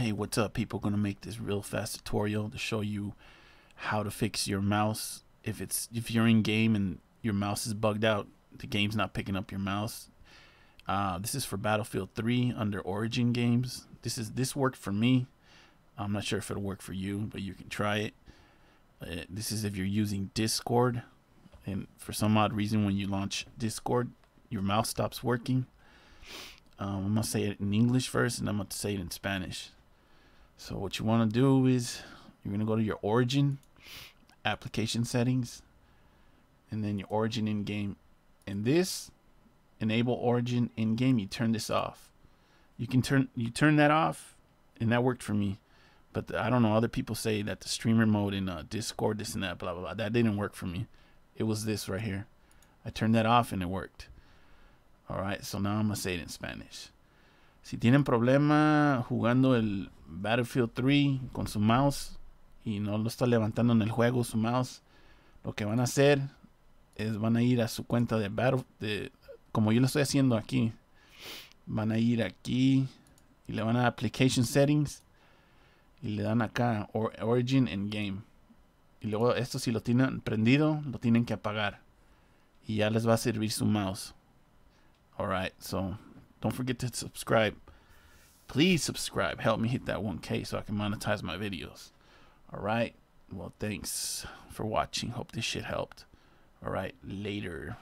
Hey, what's up people? Gonna make this real fast tutorial to show you how to fix your mouse if it's if you're in game and your mouse is bugged out, the game's not picking up your mouse. Uh, this is for Battlefield 3 under Origin games. This is this worked for me. I'm not sure if it'll work for you, but you can try it. Uh, this is if you're using Discord, and for some odd reason, when you launch Discord, your mouse stops working. Um, I'm gonna say it in English first, and I'm gonna say it in Spanish. So what you want to do is you're going to go to your origin application settings and then your origin in game. And this enable origin in game, you turn this off. You can turn you turn that off and that worked for me. But the, I don't know, other people say that the streamer mode in uh, Discord, this and that, blah, blah, blah. That didn't work for me. It was this right here. I turned that off and it worked. All right, so now I'm going to say it in Spanish. Si tienen problema jugando el Battlefield 3 con su mouse y no lo está levantando en el juego su mouse, lo que van a hacer es van a ir a su cuenta de Battle, de, como yo lo estoy haciendo aquí. Van a ir aquí y le van a Application Settings y le dan acá Origin and Game. Y luego esto si lo tienen prendido, lo tienen que apagar. Y ya les va a servir su mouse. Alright, so don't forget to subscribe. Please subscribe. Help me hit that 1K so I can monetize my videos. All right. Well, thanks for watching. Hope this shit helped. All right. Later.